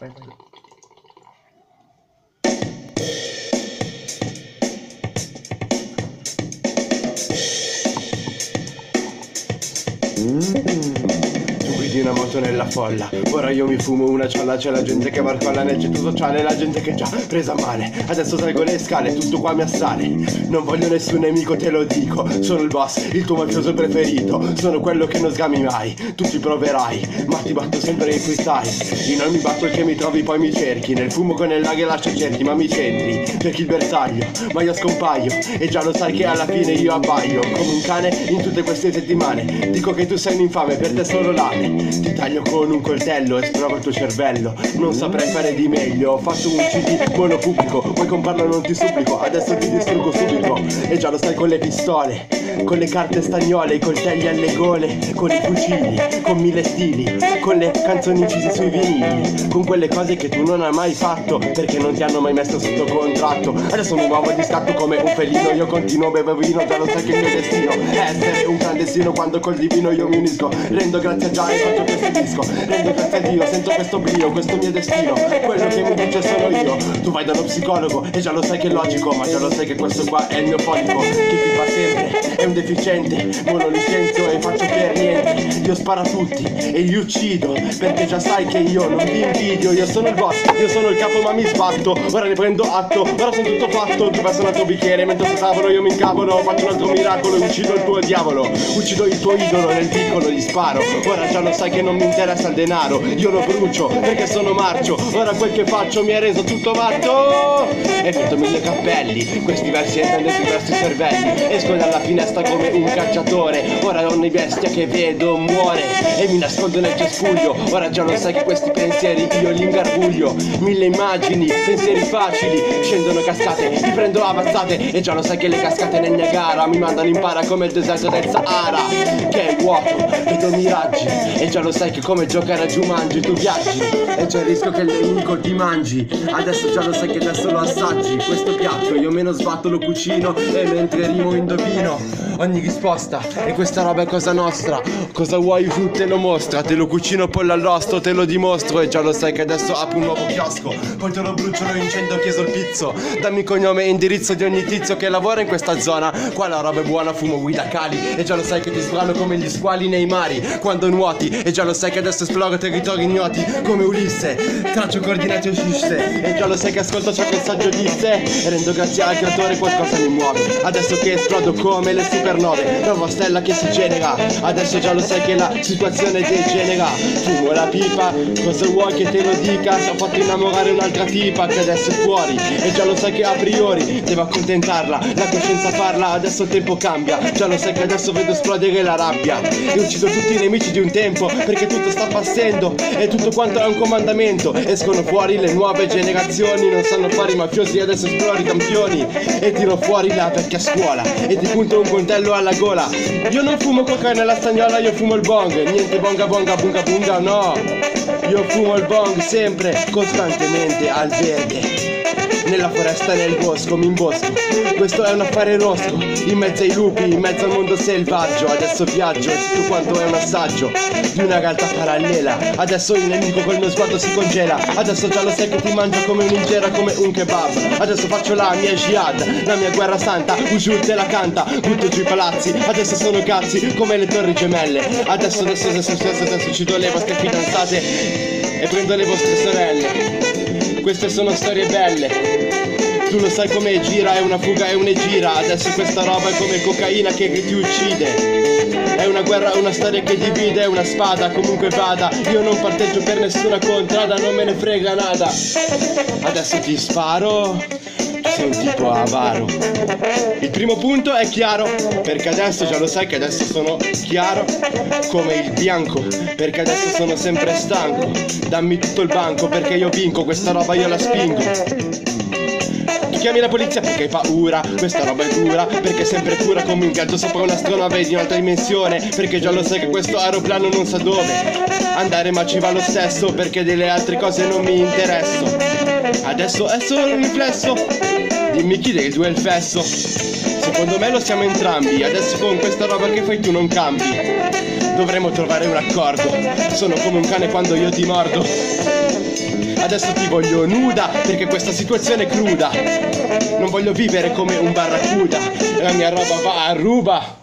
Vai, vai. Tu guidi una moto nella folla, ora io mi fumo una ciolla, c'è la gente che barcolla nel centro sociale, la gente che già presa male, adesso salgo le scale, tutto qua mi assale, non voglio nessun nemico, te lo dico, sono il boss, il tuo mafioso preferito, sono quello che non sgami mai, tu ci proverai, ma ti batto sempre in freestyle, mi batto il che mi trovi poi mi cerchi, nel fumo con il lago e lascio cerchi, ma mi centri, perché il bersaglio, ma io scompaio, e già lo sai che alla fine io abbaio, come un cane in tutte queste settimane, dico che tu sei un infame, per te solo lame, ti taglio con un coltello, esploro il tuo cervello, non saprei fare di meglio, ho fatto un CD monopubblico, vuoi comprarlo non ti supplico, adesso ti distruggo subito, e già lo sai con le pistole, con le carte stagnole, i coltelli alle gole, con i fucili, con mille stili, con le canzoni incise sui vinili, con quelle cose che tu non hai mai fatto, perché non ti hanno mai messo sotto contratto, adesso mi muovo di scatto come un felino, io continuo bevo vino, già lo sai che il mio destino è essere un clandestino quando col divino io mi unisco, rendo grazie a e faccio questo disco, rendo grazie a Dio, sento questo brio, questo mio destino, quello che mi dice sono io, tu vai dallo psicologo e già lo sai che è logico, ma già lo sai che questo qua è il mio fonico, che pipa sempre, è un deficiente, non lo licenzio e faccio per niente, io sparo a tutti e li uccido, perché già sai che io non ti invidio, io sono il boss, io sono il capo ma mi sbatto, ora ne prendo atto, ora sono tutto fatto, tu verso un altro bicchiere, mentre sto tavolo io mi incavolo, faccio un altro miracolo e uccido il tuo diavolo, uccido il tuo idolo nel piccolo gli sparo, ora già lo sai che non mi interessa il denaro, io lo brucio perché sono marcio, ora quel che faccio mi ha reso tutto matto, e metto mille cappelli, questi versi entrano dentro i cervelli, esco dalla finestra come un cacciatore, ora ogni bestia che vedo muore, e mi nascondo nel cespuglio, ora già lo sai che questi pensieri io li ingarbuglio, mille immagini, pensieri facili, scendono cascate, mi prendo a mazzate, e già lo sai che le cascate nel Niagara mi mandano in para come il deserto del Sahara, che è vuoto, vedo miraggi, e già lo sai che come giocare a Jumanji tu viaggi, e c'è il rischio che il nemico ti mangi, adesso già lo sai che adesso lo assaggi, questo piatto io meno sbatto lo cucino, e mentre rimo indovino, ogni risposta, e questa roba è cosa nostra, cosa vuoi tu te lo mostra, te lo cucino pollo all'osto, te lo dimostro, e già lo sai che adesso apro un nuovo chiosco, poi te lo brucio, lo incendo, chieso il pizzo, dammi cognome e indirizzo di ogni tizio che lavora in questa zona, qua la roba è buona, fumo guida cali, e già lo sai che ti sbrano come gli squali nei mari, quando nuoti, e già lo sai che adesso esploro territori ignoti, come Ulisse, traccio coordinate scisse, e già lo sai che ascolto ciò che il saggio disse, e rendo grazie al creatore qualcosa mi muove, adesso che esplodo come le supernove, nuova stella che si genera, adesso già lo sai che la situazione degenera, fumo la pipa, cosa vuoi che te lo dica, ho fatto innamorare un'altra tipa che adesso è fuori, e già lo sai che a priori devo accontentarla, la coscienza parla, adesso il tempo cambia, già lo sai che adesso vedo esplodere la rabbia, e uccido tutti i nemici di un tempo, perché tutto sta passando, e tutto quanto è un comandamento, escono fuori le nuove generazioni, non sanno fare i mafiosi, adesso esploro i campioni, e tiro fuori là perché a scuola, e ti punto un coltello alla gola, io non fumo coca nella stagnola, io fumo il bong, niente bonga bonga bunga bunga, no, io fumo il bong sempre, costantemente al verde. Nella foresta e nel bosco mi imbosco. Questo è un affare rosco In mezzo ai lupi, in mezzo al mondo selvaggio. Adesso viaggio e tutto quanto è un assaggio Di una realtà parallela. Adesso il nemico col mio sguardo si congela. Adesso già lo sai che ti mangio come un'injera come un kebab. Adesso faccio la mia jihad La mia guerra santa. Ujul te la canta Butto giù i palazzi. Adesso sono cazzi come le torri gemelle. Adesso adesso adesso adesso, adesso uccido le vostre fidanzate E prendo le vostre sorelle queste sono storie belle. Tu lo sai come gira, è una fuga, è un'egira. Adesso questa roba è come cocaina che ti uccide. È una guerra, una storia che divide, è una spada, comunque vada. Io non parteggio per nessuna contrada, non me ne frega nada. Adesso ti sparo. Sei un tipo avaro. Il primo punto è chiaro, perché adesso già lo sai che adesso sono chiaro come il bianco, perché adesso sono sempre stanco. Dammi tutto il banco perché io vinco, questa roba io la spingo. Chiami la polizia perché hai paura, questa roba è dura, perché è sempre cura come un gatto sopra un'astronave di un'altra dimensione, perché già lo sai che questo aeroplano non sa dove andare ma ci va lo stesso, perché delle altre cose non mi interesso. Adesso è solo un riflesso, dimmi chi dei due è il fesso. Secondo me lo siamo entrambi. Adesso con questa roba che fai tu non cambi. Dovremmo trovare un accordo. Sono come un cane quando io ti mordo. Adesso ti voglio nuda perché questa situazione è cruda. Non voglio vivere come un barracuda. La mia roba va a ruba.